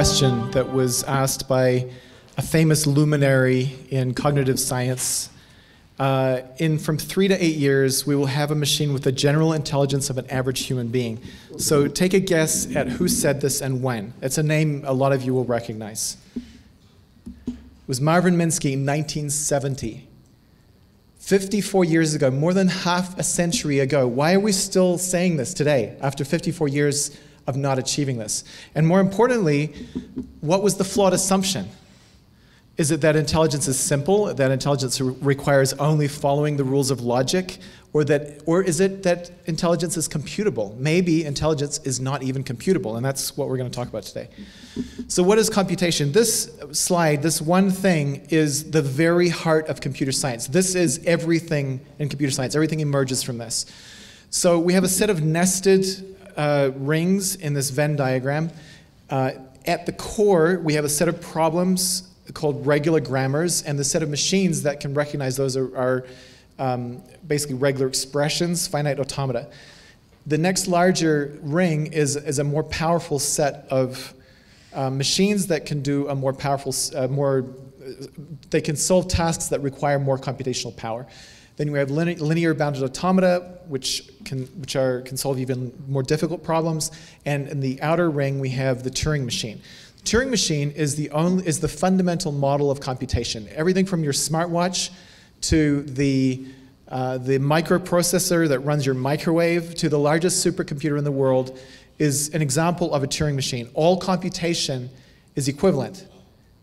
question that was asked by a famous luminary in cognitive science. Uh, in from three to eight years, we will have a machine with the general intelligence of an average human being. So take a guess at who said this and when. It's a name a lot of you will recognize. It was Marvin Minsky in 1970. 54 years ago, more than half a century ago. Why are we still saying this today after 54 years of not achieving this? And more importantly, what was the flawed assumption? Is it that intelligence is simple, that intelligence re- requires only following the rules of logic, or, that, or is it that intelligence is computable? Maybe intelligence is not even computable, and that's what we're going to talk about today. So, what is computation? This slide, this one thing, is the very heart of computer science. This is everything in computer science, everything emerges from this. So, we have a set of nested uh, rings in this Venn diagram. Uh, at the core, we have a set of problems called regular grammars, and the set of machines that can recognize those are, are um, basically regular expressions, finite automata. The next larger ring is, is a more powerful set of uh, machines that can do a more powerful, uh, more, they can solve tasks that require more computational power. Then we have linear bounded automata, which can, which are, can solve even more difficult problems. And in the outer ring, we have the Turing machine. Turing machine is the, only, is the fundamental model of computation. Everything from your smartwatch to the, uh, the microprocessor that runs your microwave to the largest supercomputer in the world is an example of a Turing machine. All computation is equivalent.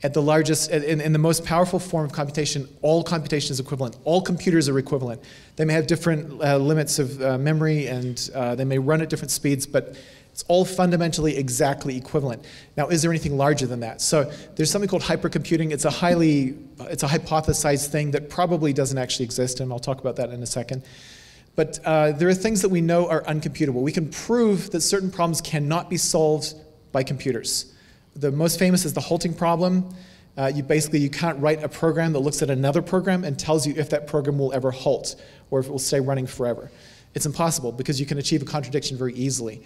At the largest, in, in the most powerful form of computation, all computation is equivalent. All computers are equivalent. They may have different uh, limits of uh, memory and uh, they may run at different speeds, but it's all fundamentally exactly equivalent. Now, is there anything larger than that? So there's something called hypercomputing. It's a highly, it's a hypothesized thing that probably doesn't actually exist, and I'll talk about that in a second. But uh, there are things that we know are uncomputable. We can prove that certain problems cannot be solved by computers. The most famous is the halting problem. Uh, you basically you can't write a program that looks at another program and tells you if that program will ever halt or if it will stay running forever. It's impossible because you can achieve a contradiction very easily.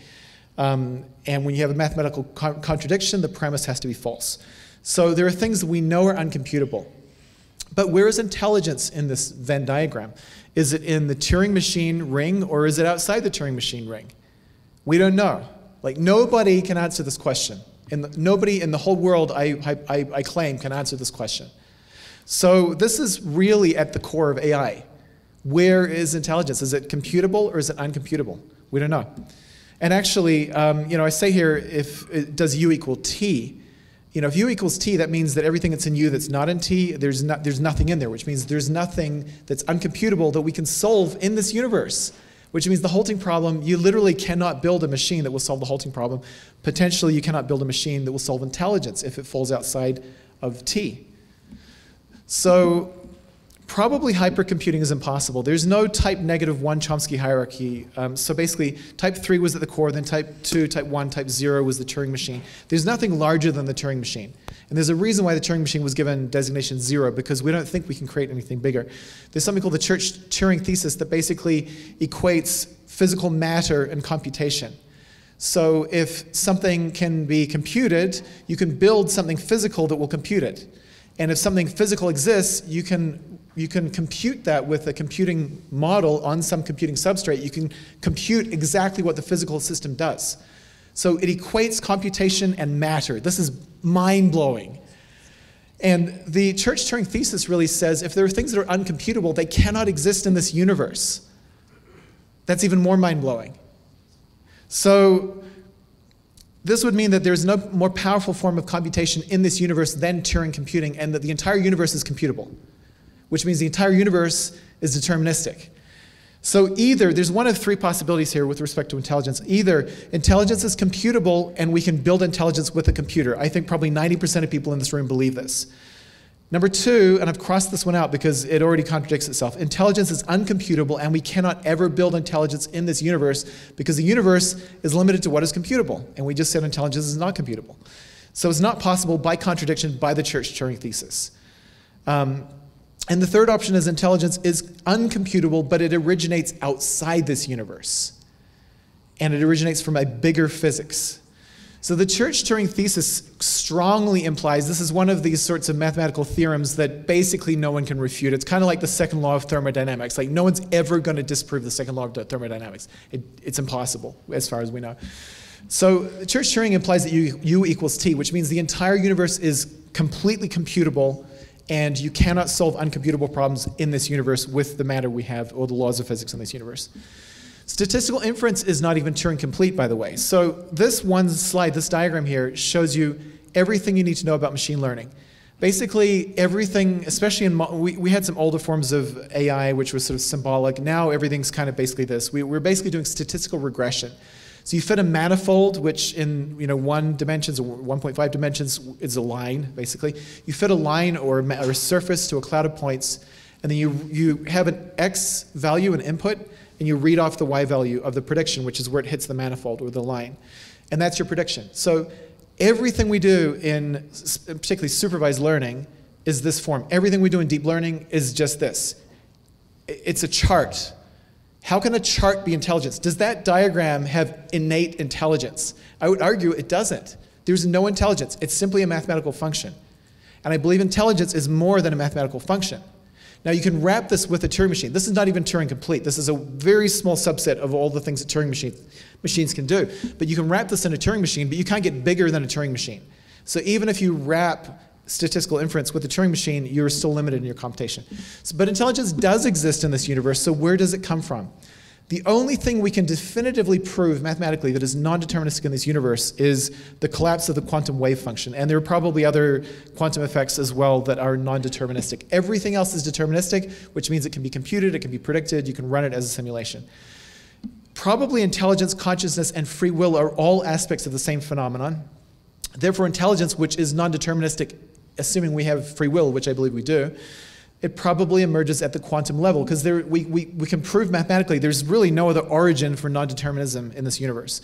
Um, and when you have a mathematical co contradiction, the premise has to be false. So there are things that we know are uncomputable. But where is intelligence in this Venn diagram? Is it in the Turing machine ring or is it outside the Turing machine ring? We don't know. Like nobody can answer this question. The, nobody in the whole world, I, I, I claim, can answer this question. So this is really at the core of AI. Where is intelligence? Is it computable or is it uncomputable? We don't know. And actually, um, you know, I say here, if it, does u equal t? You know, if u equals t, that means that everything that's in u that's not in t, there's, not, there's nothing in there, which means there's nothing that's uncomputable that we can solve in this universe. Which means the halting problem, you literally cannot build a machine that will solve the halting problem. Potentially, you cannot build a machine that will solve intelligence if it falls outside of t. So probably hypercomputing is impossible. There's no type negative one Chomsky hierarchy. Um, so basically, type three was at the core, then type two, type one, type zero was the Turing machine. There's nothing larger than the Turing machine. And there's a reason why the Turing machine was given designation zero, because we don't think we can create anything bigger. There's something called the Church Turing thesis that basically equates physical matter and computation. So if something can be computed, you can build something physical that will compute it. And if something physical exists, you can you can compute that with a computing model on some computing substrate. You can compute exactly what the physical system does. So it equates computation and matter. This is mind blowing. And the church Turing thesis really says if there are things that are uncomputable, they cannot exist in this universe. That's even more mind blowing. So this would mean that there's no more powerful form of computation in this universe than Turing computing, and that the entire universe is computable which means the entire universe is deterministic. So either, there's one of three possibilities here with respect to intelligence. Either intelligence is computable and we can build intelligence with a computer. I think probably 90% of people in this room believe this. Number two, and I've crossed this one out because it already contradicts itself, intelligence is uncomputable and we cannot ever build intelligence in this universe because the universe is limited to what is computable. And we just said intelligence is not computable. So it's not possible by contradiction by the church Turing thesis. Um, and the third option is intelligence is uncomputable, but it originates outside this universe. And it originates from a bigger physics. So the Church-Turing thesis strongly implies this is one of these sorts of mathematical theorems that basically no one can refute. It's kind of like the second law of thermodynamics. Like no one's ever going to disprove the second law of thermodynamics. It, it's impossible as far as we know. So Church-Turing implies that U, U equals T, which means the entire universe is completely computable and you cannot solve uncomputable problems in this universe with the matter we have or the laws of physics in this universe. Statistical inference is not even Turing complete, by the way. So this one slide, this diagram here, shows you everything you need to know about machine learning. Basically, everything, especially in, we, we had some older forms of AI, which was sort of symbolic. Now everything's kind of basically this. We, we're basically doing statistical regression. So you fit a manifold, which in you know one dimensions 1.5 dimensions is a line, basically. You fit a line or a, or a surface to a cloud of points, and then you, you have an x value, an input, and you read off the y value of the prediction, which is where it hits the manifold or the line. And that's your prediction. So everything we do in particularly supervised learning is this form. Everything we do in deep learning is just this. It's a chart. How can a chart be intelligence? Does that diagram have innate intelligence? I would argue it doesn't. There's no intelligence. It's simply a mathematical function. And I believe intelligence is more than a mathematical function. Now you can wrap this with a Turing machine. This is not even Turing complete. This is a very small subset of all the things that Turing machine, machines can do. But you can wrap this in a Turing machine, but you can't get bigger than a Turing machine. So even if you wrap statistical inference with the Turing machine, you're still limited in your computation. So, but intelligence does exist in this universe, so where does it come from? The only thing we can definitively prove mathematically that is non-deterministic in this universe is the collapse of the quantum wave function. And there are probably other quantum effects as well that are non-deterministic. Everything else is deterministic, which means it can be computed, it can be predicted, you can run it as a simulation. Probably intelligence, consciousness, and free will are all aspects of the same phenomenon. Therefore, intelligence, which is non-deterministic, assuming we have free will, which I believe we do, it probably emerges at the quantum level because we, we, we can prove mathematically there's really no other origin for non-determinism in this universe.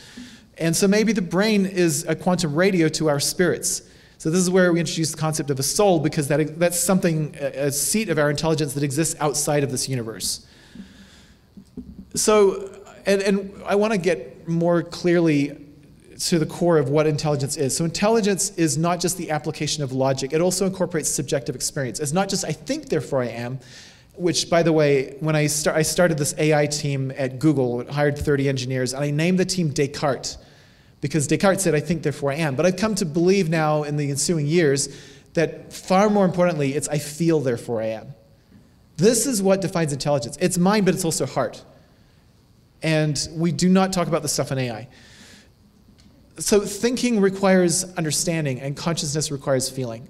And so maybe the brain is a quantum radio to our spirits. So this is where we introduce the concept of a soul because that, that's something, a seat of our intelligence that exists outside of this universe. So, and, and I want to get more clearly to the core of what intelligence is. So intelligence is not just the application of logic. It also incorporates subjective experience. It's not just I think, therefore I am, which, by the way, when I, start, I started this AI team at Google, hired 30 engineers, and I named the team Descartes because Descartes said, I think, therefore I am. But I've come to believe now in the ensuing years that far more importantly, it's I feel, therefore I am. This is what defines intelligence. It's mind, but it's also heart. And we do not talk about this stuff in AI so thinking requires understanding and consciousness requires feeling.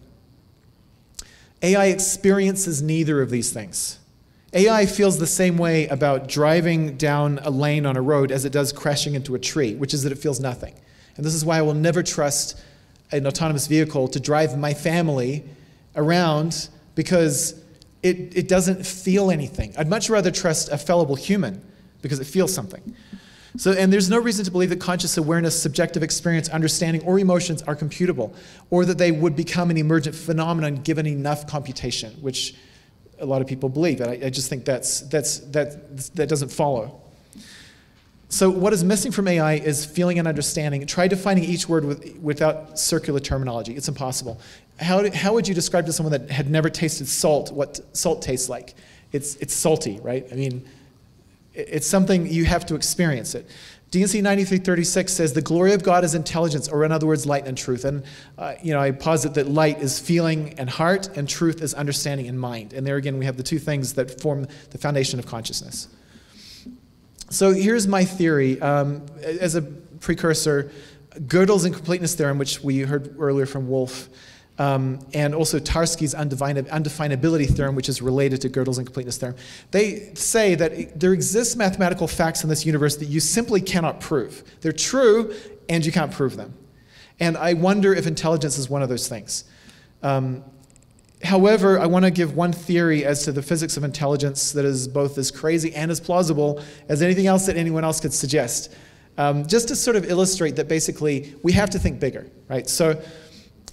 AI experiences neither of these things. AI feels the same way about driving down a lane on a road as it does crashing into a tree, which is that it feels nothing. And this is why I will never trust an autonomous vehicle to drive my family around because it, it doesn't feel anything. I'd much rather trust a fallible human because it feels something. So, and there's no reason to believe that conscious awareness, subjective experience, understanding, or emotions are computable, or that they would become an emergent phenomenon given enough computation, which a lot of people believe. And I, I just think that's, that's, that, that doesn't follow. So what is missing from AI is feeling and understanding. Try defining each word with, without circular terminology. It's impossible. How, how would you describe to someone that had never tasted salt what salt tastes like? It's, it's salty, right? I mean, it's something you have to experience it. D&C 9336 says the glory of God is intelligence, or in other words, light and truth. And uh, you know, I posit that light is feeling and heart, and truth is understanding and mind. And there again, we have the two things that form the foundation of consciousness. So here's my theory. Um, as a precursor, Gödel's incompleteness theorem, which we heard earlier from Wolf, um, and also Tarski's undefinability theorem, which is related to Gödel's incompleteness theorem. They say that there exists mathematical facts in this universe that you simply cannot prove. They're true, and you can't prove them. And I wonder if intelligence is one of those things. Um, however, I want to give one theory as to the physics of intelligence that is both as crazy and as plausible as anything else that anyone else could suggest. Um, just to sort of illustrate that basically we have to think bigger, right? So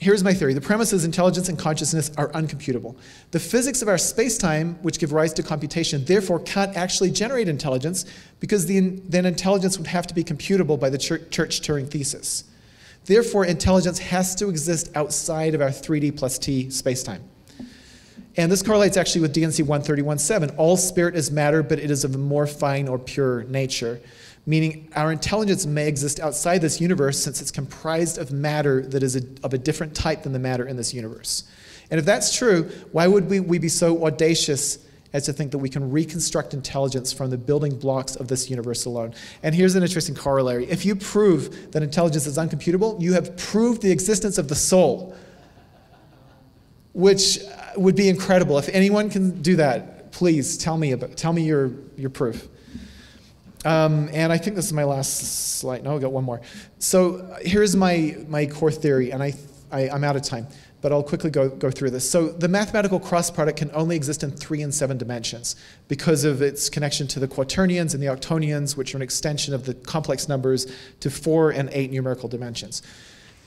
Here's my theory. The premise is intelligence and consciousness are uncomputable. The physics of our space-time, which give rise to computation, therefore can't actually generate intelligence because the, then intelligence would have to be computable by the Church-Turing thesis. Therefore, intelligence has to exist outside of our 3D plus T space-time. And this correlates actually with D&C 131.7. All spirit is matter, but it is of a more fine or pure nature. Meaning, our intelligence may exist outside this universe since it's comprised of matter that is a, of a different type than the matter in this universe. And if that's true, why would we, we be so audacious as to think that we can reconstruct intelligence from the building blocks of this universe alone. And here's an interesting corollary. If you prove that intelligence is uncomputable, you have proved the existence of the soul, which uh, would be incredible. If anyone can do that, please tell me, about, tell me your, your proof. Um, and I think this is my last slide. No, I got one more. So here's my, my core theory, and I, I, I'm out of time but I'll quickly go, go through this. So the mathematical cross product can only exist in three and seven dimensions because of its connection to the quaternions and the octonions, which are an extension of the complex numbers to four and eight numerical dimensions.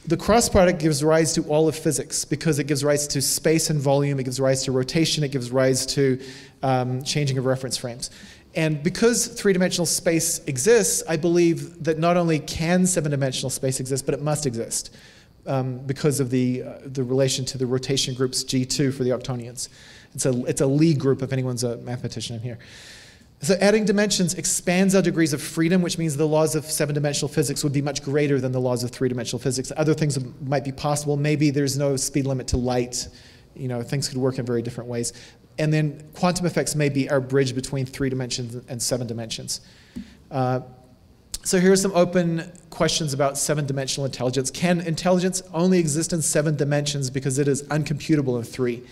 The cross product gives rise to all of physics because it gives rise to space and volume, it gives rise to rotation, it gives rise to um, changing of reference frames. And because three dimensional space exists, I believe that not only can seven dimensional space exist, but it must exist um, because of the, uh, the relation to the rotation groups G2 for the octonions. It's a, it's a Lie group if anyone's a mathematician in here. So adding dimensions expands our degrees of freedom, which means the laws of seven-dimensional physics would be much greater than the laws of three-dimensional physics. Other things might be possible. Maybe there's no speed limit to light. You know, things could work in very different ways. And then quantum effects may be our bridge between three dimensions and seven dimensions. Uh, so here are some open questions about seven-dimensional intelligence. Can intelligence only exist in seven dimensions because it is uncomputable in three?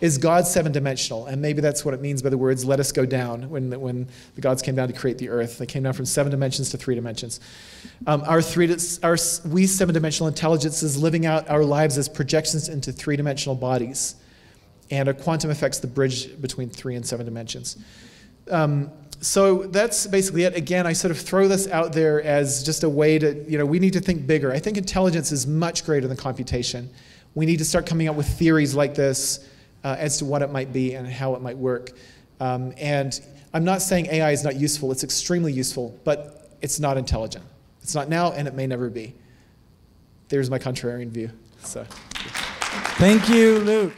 Is God seven-dimensional? And maybe that's what it means by the words, let us go down, when, when the gods came down to create the earth. They came down from seven dimensions to three dimensions. Um, our, three, our we seven-dimensional intelligence is living out our lives as projections into three-dimensional bodies. And a quantum affects the bridge between three and seven dimensions. Um, so that's basically it. Again, I sort of throw this out there as just a way to, you know, we need to think bigger. I think intelligence is much greater than computation. We need to start coming up with theories like this uh, as to what it might be and how it might work. Um, and I'm not saying AI is not useful, it's extremely useful, but it's not intelligent. It's not now, and it may never be. There's my contrarian view. So. Thank you, Luke.